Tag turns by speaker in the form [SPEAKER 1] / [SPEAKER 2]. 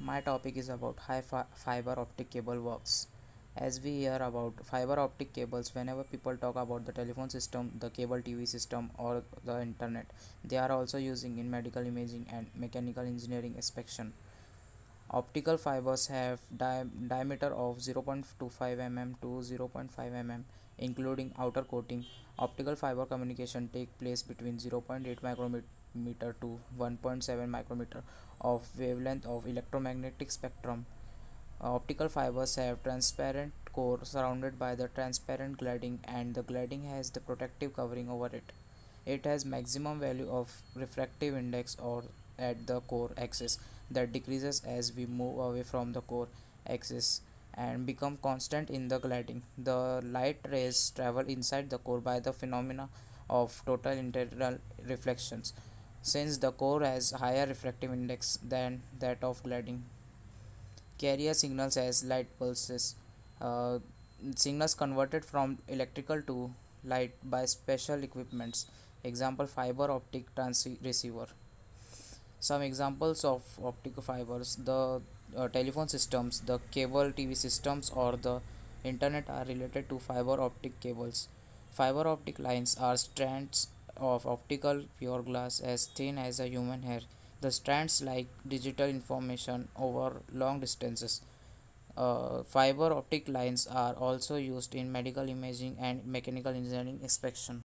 [SPEAKER 1] my topic is about how fi fiber optic cable works. As we hear about fiber optic cables whenever people talk about the telephone system the cable tv system or the internet they are also using in medical imaging and mechanical engineering inspection. Optical fibers have di diameter of 0.25 mm to 0.5 mm including outer coating. Optical fiber communication take place between 0.8 micrometer to 1.7 micrometer of wavelength of electromagnetic spectrum. Uh, optical fibers have transparent core surrounded by the transparent cladding and the cladding has the protective covering over it. It has maximum value of refractive index or at the core axis that decreases as we move away from the core axis and become constant in the cladding. The light rays travel inside the core by the phenomena of total internal reflections since the core has higher refractive index than that of cladding. Carrier signals as light pulses. Uh, signals converted from electrical to light by special equipments. Example fiber optic transceiver. Some examples of optical fibers the uh, telephone systems, the cable TV systems, or the internet are related to fiber optic cables. Fiber optic lines are strands of optical pure glass as thin as a human hair. The strands like digital information over long distances. Uh, fiber optic lines are also used in medical imaging and mechanical engineering inspection.